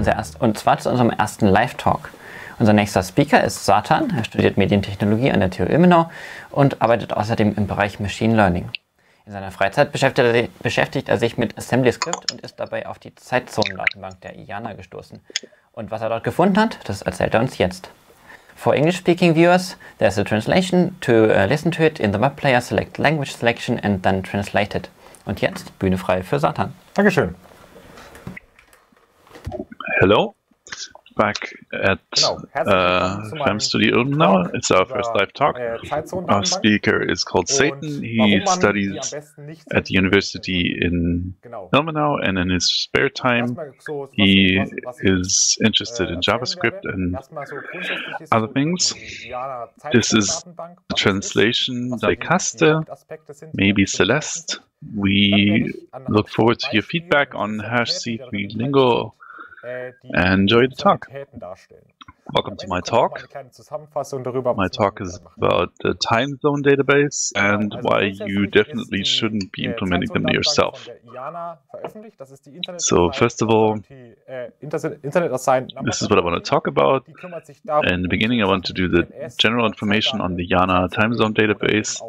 unser erst, und zwar zu unserem ersten Live-Talk. Unser nächster Speaker ist Satan. Er studiert Medientechnologie an der TU Ilmenau und arbeitet außerdem im Bereich Machine Learning. In seiner Freizeit beschäftigt er, sich mit Assembly Script und ist dabei auf die Zeitzonendatenbank der IANA gestoßen. Und was er dort gefunden hat, das erzählt er uns jetzt. For English-speaking viewers, there's a translation. To uh, listen to it in the web player, select Language Selection and then translate it. Und jetzt Bühne frei für Satan. Dankeschön. Hello, back at uh, Studio now. It's our first live talk. Our speaker is called Satan. He studies at the university in Ilmenau, and in his spare time, he is interested in JavaScript and other things. This is the translation by Caste, maybe Celeste. We look forward to your feedback on hash C3 Lingo Enjoy the talk. Welcome to my talk. My talk is about the time zone database and why you definitely shouldn't be implementing them yourself. So first of all, this is what I want to talk about. In the beginning, I want to do the general information on the IANA time zone database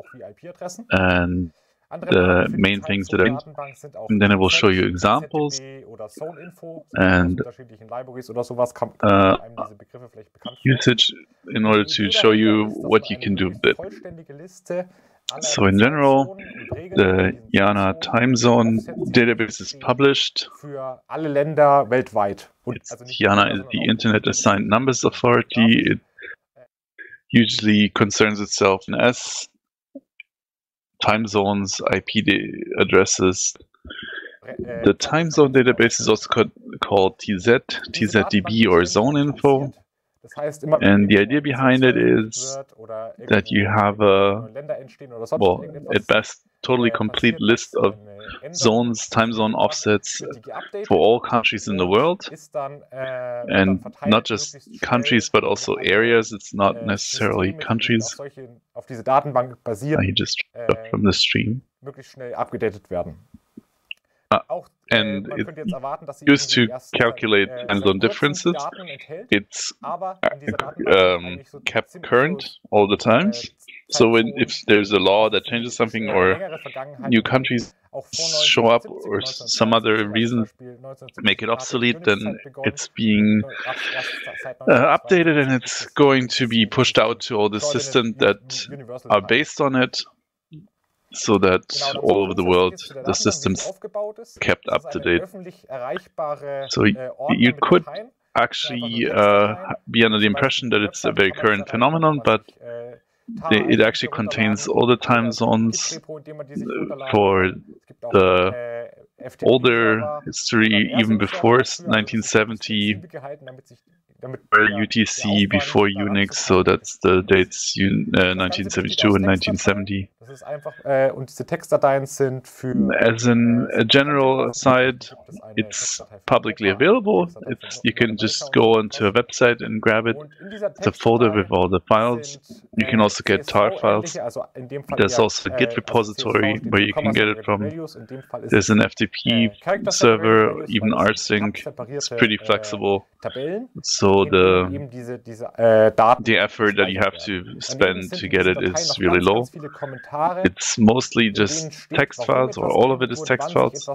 and the main things that I and then I will show you examples and uh, usage in order to show you what you can do with it. So in general, the IANA time zone database is published. It's, IANA is the Internet Assigned Numbers Authority. It usually concerns itself in S time zones, IP addresses. The time zone database is also called, called TZ, TZDB, or zone info. And the idea behind it is that you have a, well, at best, totally complete list of zones, time zone offsets for all countries in the world. And not just countries, but also areas. It's not necessarily countries. I just from the stream. Uh, and it's used to calculate time zone differences. It's um, kept current all the times. So when, if there's a law that changes something or new countries show up or some other reason make it obsolete, then it's being uh, updated and it's going to be pushed out to all the systems that are based on it so that all over the world the systems kept up to date. So you could actually uh, be under the impression that it's a very current phenomenon, but it actually contains all the time zones for the older history, even before 1970, UTC before Unix, so that's the dates uh, 1972 and 1970. As in a general aside, it's publicly available. It's, you can just go onto a website and grab it. It's a folder with all the files. You can also get tar files. There's also a Git repository where you can get it from. There's an FTP server, even rsync. It's pretty flexible. So the the effort that you have to spend to get it is really low. It's mostly just text files, or all of it is text files.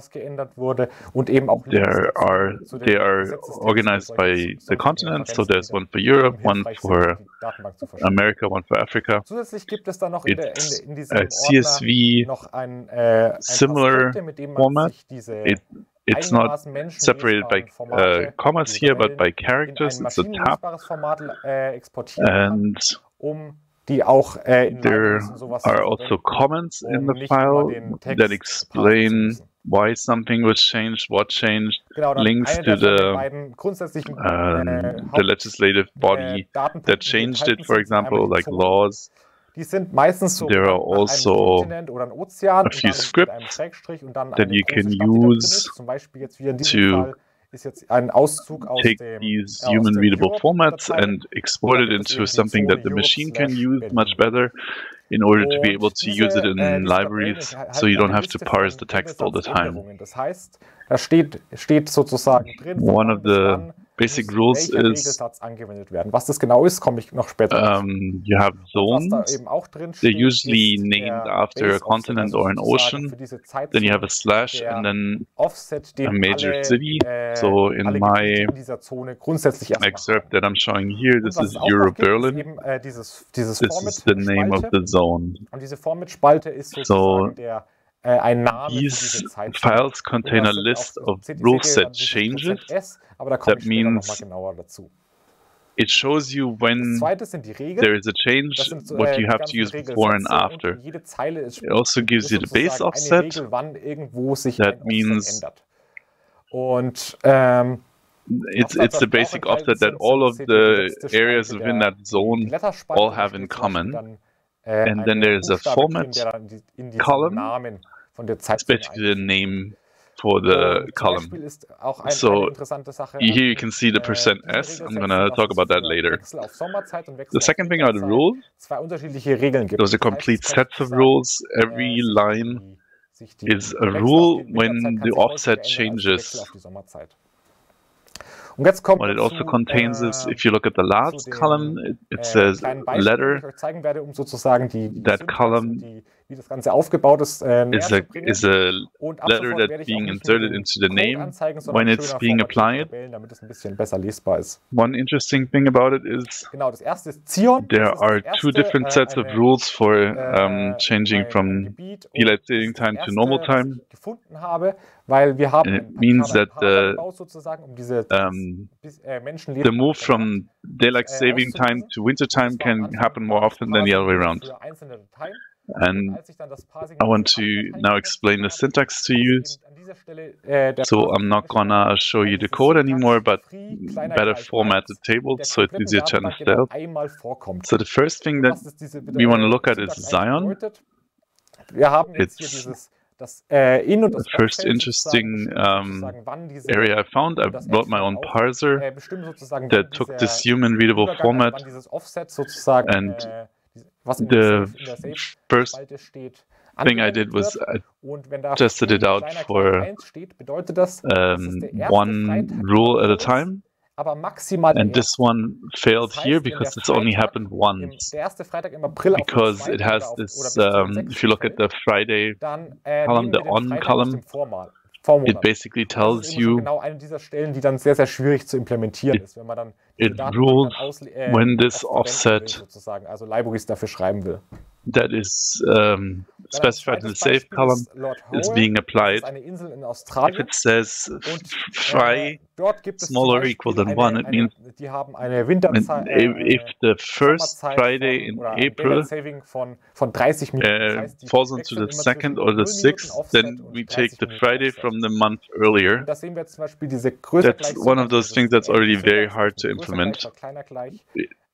There are they are organized by the continent, so there's one for Europe, one for America, one for Africa. It's a CSV simimer format. It it's not separated by uh, commas here, but by characters. It's a tab. And there are also comments in the file that explain why something was changed, what changed, links to the, um, the legislative body that changed it, for example, like laws. There are also a few scripts that you can use to take these human readable formats and export it into something that the machine can use much better in order to be able to use it in libraries so you don't have to parse the text all the time. One of the basic rules is angewendet werden. Was das genau ist, komme ich noch später. Um, you have zones. They're usually named after a continent or an ocean. Then you have a slash and then a major city. Äh, so in my excerpt that I'm showing here, this is Euro Berlin. Eben, äh, dieses, dieses this is the name of the zone. Und diese Format-Spalte ist so der ein Name These files contain a list of rule set changes. S, aber da that means it shows you when there is a change, what äh, you have to use before and after. Jede Zeile ist, It also gives you the base offset. eine Regel, wann irgendwo sich That means- Und ähm, It's it's the basic offset that all of the areas within that zone all have in common. äh, And then there's a format column. Von der It's Zeit basically the name for the column. Ist auch ein, So. Here you can see the percent Äh, S. diese I'm gonna talk about that later. Wechsel auf Sommerzeit und Wechsel The second thing are the rules. zwei unterschiedliche Regeln gibt. Those are complete sets of rules. äh, Every line die- sich die- is a der Wechsel auf rule when the offset ändern als der changes. Wechsel auf die Sommerzeit. Und jetzt kommt What it also contains is, äh, if you look at the last column, it, it says kleinen Beispielen, die letter ich euch zeigen werde, um sozusagen die, die That column wie das Ganze aufgebaut ist, äh, is a is a Und ab letter that's being inserted into the name anzeigen, when it's being applied. Tabellen, damit es ein bisschen besser lesbar ist. One interesting thing about it is Genau, das erste ist Zion. there Das are das two erste, different äh, sets of rules for äh, um, changing from ein daylight saving ist das time to normal time. gefunden habe, weil wir haben it means that the- sozusagen, um diese Um, äh, the move from daylight äh, saving time to winter time can happen more often than the other way around. Für einzelne Dateien. And Als ich dann das Parsing I want to now explain the syntax to dass use. eben an dieser Stelle, äh, So I'm not gonna show you the code anymore, but better format the table so it's easier to understand. So the first thing that Was ist diese we want to look at is Zion. bedeutet? Wir haben jetzt hier It's äh, In- und das The first interesting um, diese, area I found. I wrote my own parser äh, that took this human readable format. wann dieses Offset sozusagen and The Safe, in der Safe first steht, thing I did was. I Und wenn da tested it out for, 1 steht, bedeutet das, um, one rule at a time. aber maximal And this one failed here because it's only happened once. der erste Freitag im April Because it has this, oder bis zum um, if you look at the Friday, äh, column, the on column, it basically tells you genau eine dieser Stellen, die dann sehr, sehr schwierig zu implementieren It- ist, wenn man dann it rules äh, when this offset sozusagen, also Libraries dafür schreiben will. That is um, specified in the safe column. is being applied. ist eine Insel in If it says äh, fry dort gibt es zum smaller or equal than one, it means die haben eine when, Winterzeit, if, äh, the first Friday in April Daylight Saving von, von 30 Minuten. Das uh, falls into the second or the sixth, then we take the Friday from the month earlier. Und da sehen wir jetzt zum Beispiel diese größer That's one of those things that's äh, already very hard to implement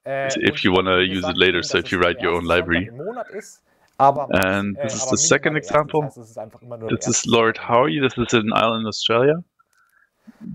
oder kleiner gleich. i- Äh, if you want to use it later. So if you write your own library. im Monat ist, aber, max- And äh, this is the second minimal der erste. example. Das heißt, es ist einfach immer nur der This is Lord. Howe. This is an island in Australia.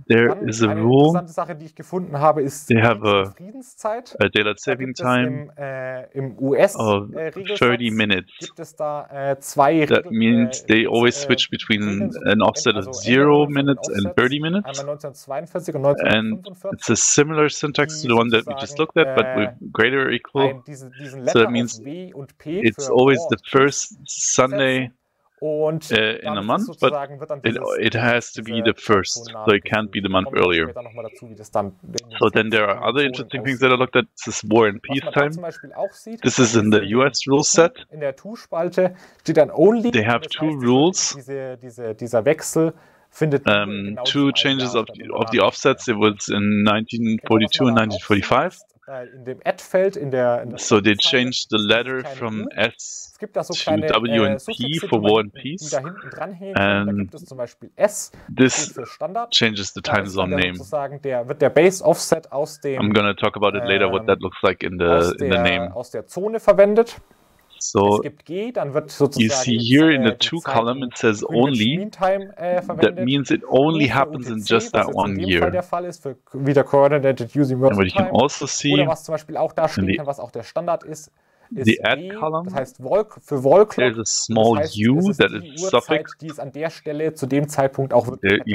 There Dann is a eine rule, interessante Sache, die ich gefunden habe, ist They have a- Friedenszeit. a daylight saving time im, äh, im of äh, US-Regelsatz 30 minutes. gibt es da äh, zwei That Regel, means äh, they always äh, switch between an offset of 0 Änderungen von den minutes and 30 minutes. 1942 und And it's a similar syntax to the one that we just looked at, but with greater or equal. Ein, diesen So that means W und P It's always the first Sunday und uh, in a month, but wird dann it, it has to be the first, so it can't be the month earlier. später noch mal dazu, dann So then there are other interesting things that I looked at. This is war and Was man da peacetime. zum Beispiel auch sieht, This is in the US rule set. in der To-Spalte steht dann Only. They have two rules. Diese, diese, dieser Wechsel findet Um, two changes of the, of the offsets. It was in mehr. Genau, was 1942 and da auch sieht, 1945. äh, in dem Add-Feld, in der, in So they changed the letter from. S Es gibt da so to kleine W äh, and P for war and peace. da hinten dranhängen. Da And gibt es zum Beispiel S, this für Standard. changes the time zone name. sozusagen der, wird der Base Offset aus I'm dem gonna talk about it later what ähm, that looks like in the in the name. aus der Zone verwendet. So you see here in the two column it says only. That means it only happens in just that one year. And what you can also see in the the add column, das heißt Volk there's a small u that is suffix. You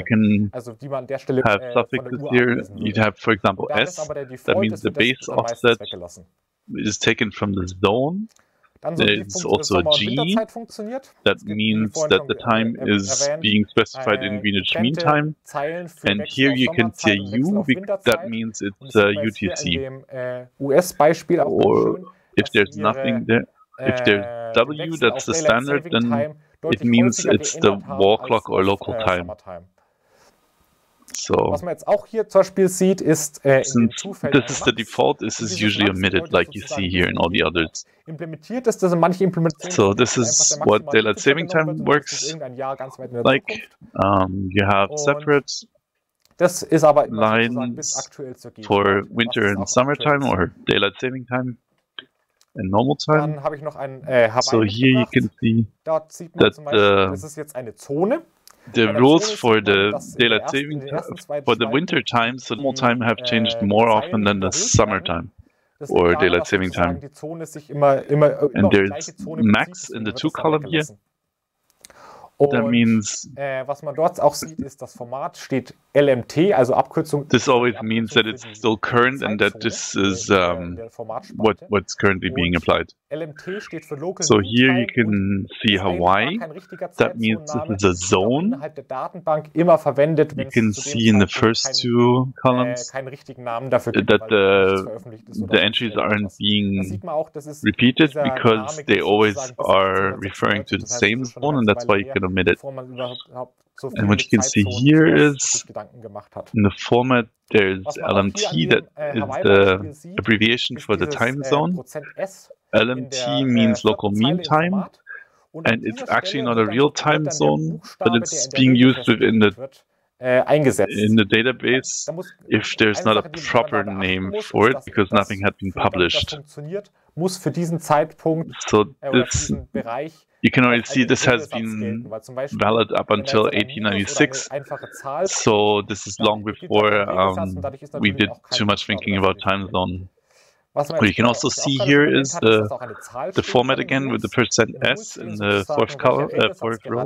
can have äh, suffixes here. You have, for example, s. That means the base offset is taken from the zone. Dann it's also a G. That means that the time is being specified in Greenwich Mean Time. And here you can see U, that means it's uh, UTC. Or if there's nothing there, if there's W, that's the standard, then it means it's the wall clock or local time. So. Was man jetzt auch hier zum Beispiel sieht, ist äh, in This is the default, this is usually omitted, like you see here in all the others. Implementiert ist, in manche Implementationen so this is what daylight saving time works like. Um, you have separate das ist aber lines for winter and summer time, or daylight saving time in normal time. Dann habe ich noch ein äh, so here you can see that, that uh, das ist jetzt eine Zone the rules for the daylight saving for the winter time, the normal time have changed more often than the summer time or daylight saving time. And there's max in the two column here. That means This always means that it's still current and that this is um, what what's currently being applied. So here you can see Hawaii. That means this is a zone. You can see in the first two columns that the, the entries aren't being repeated because they always are referring to the same zone and that's why you can omit it. And what you can see here is, in the format, there's LMT, that is the abbreviation for the time zone. LMT means local mean time, and it's actually not a real time zone, but it's being used within the in the database if there's not a proper name for it because nothing had been published. So this, you can already see this has been valid up until 1896. So this is long before um, we did too much thinking about time zone. What you can also see here is the, the format again with the percent %s in the fourth, color, uh, fourth row.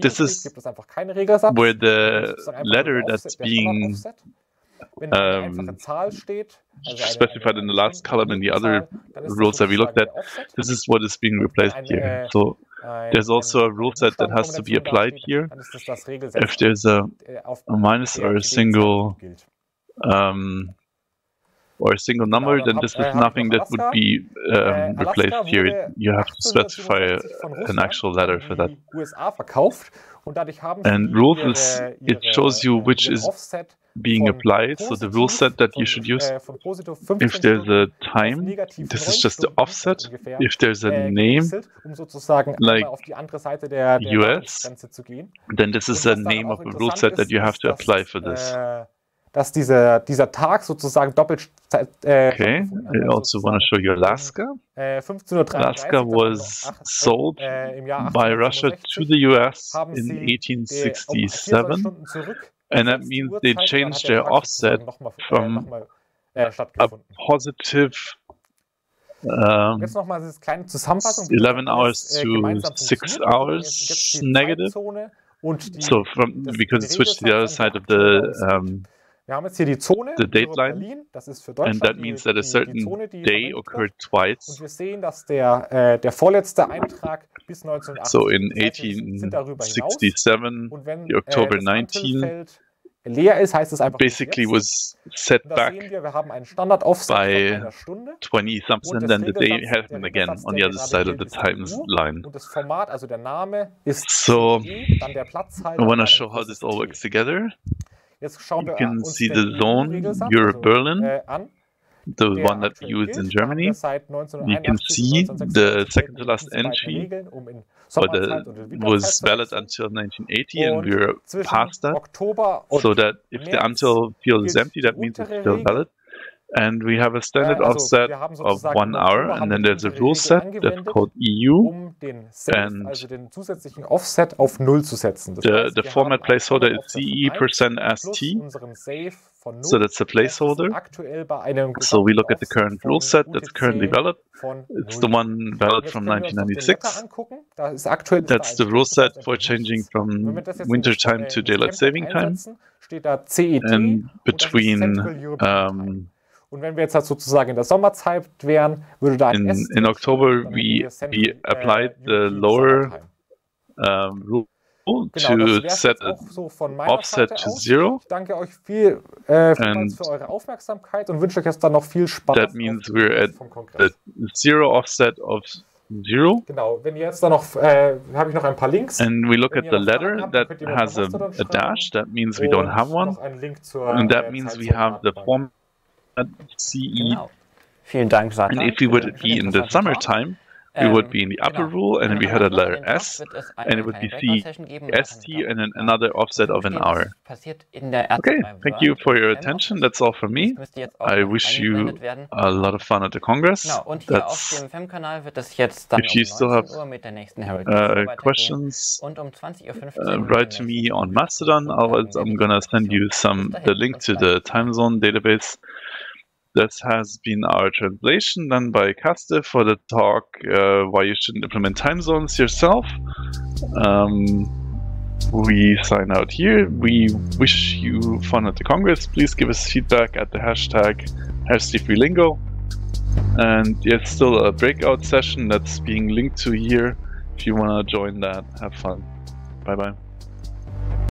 This is where the letter that's being um, specified in the last column and the other rules that we looked at, this is what is being replaced here. So there's also a rule set that has to be applied here. If there's a, a minus or a single um, or a single number, then this is nothing that would be um, replaced here. You have to specify an actual letter for that. And rules is, it shows you which is being applied. So the rule set that you should use, if there's a time, this is just the offset. If there's a name, like US, then this is the name of a rule set that you have to apply for this. dass dieser, dieser Tag sozusagen doppelt. Äh, okay, I also want to show you Alaska. Äh, 15.33 Alaska was sold äh, by Russia to the US in 1867. And that means they changed their offset from a positive um, jetzt nochmal diese kleine Zusammenfassung. 11 hours to 6 hours negative. Zone, so from, because it switched to the other side of the um, Wir haben jetzt hier die Zone the date line, Berlin, das ist für Deutschland and that means that a certain die Zone, die day occurred twice. Und wir sehen, dass der, äh, der vorletzte Eintrag bis so in 1867, und wenn, the äh, October äh, 19 leer ist, heißt es einfach basically was set back wir, wir haben einen Standard by 20 something then the day happened again on the other side of the times line. Format, also Name, so I want to show how this all works together. Jetzt schauen you wir can see the zone Europe Berlin, the one that used in Germany. You can see the second to last entry or the, was valid until 1980, and we're past that. So that if the until field is empty, that means it's still valid and we have a standard uh, offset of one hour, and then there's a rule set that's called EU, um and offset auf null zu setzen. Das the, heißt, the format placeholder is CE%ST, so that's the placeholder. So we look at the current rule set that's currently valid. It's the one valid from 1996. That's the rule set for changing from winter time to daylight saving time. And between um, Und wenn wir jetzt halt sozusagen in der Sommerzeit wären, würde da in, in October we, we applied the lower um, rule genau, to set so offset to aus. zero. Ich danke euch viel äh, für eure Aufmerksamkeit und wünsche euch jetzt dann noch viel Spaß. That means we're at the zero offset of zero. Genau, wenn ihr jetzt da noch, äh, habe ich noch ein paar Links. And we look at the letter habt, that has a, a, dash, that means we don't have one. Zur, and that äh, means we have the form CE. Genau. Vielen Dank, Satan. And if we would be in the summertime, we would be in the upper rule, and then we had a letter S, and it would be C, ST, and then another offset of an hour. Okay, thank you for your attention. That's all from me. I wish you a lot of fun at the Congress. That's, if you still have uh, questions, uh, write to me on Mastodon. Otherwise, I'm gonna send you some the link to the time zone database this has been our translation done by Kaste for the talk uh, why you shouldn't implement time zones yourself. Um, we sign out here. We wish you fun at the Congress. Please give us feedback at the hashtag HashC3Lingo. And it's still a breakout session that's being linked to here. If you want to join that, have fun. Bye bye.